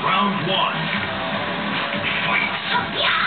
Round one. Fight.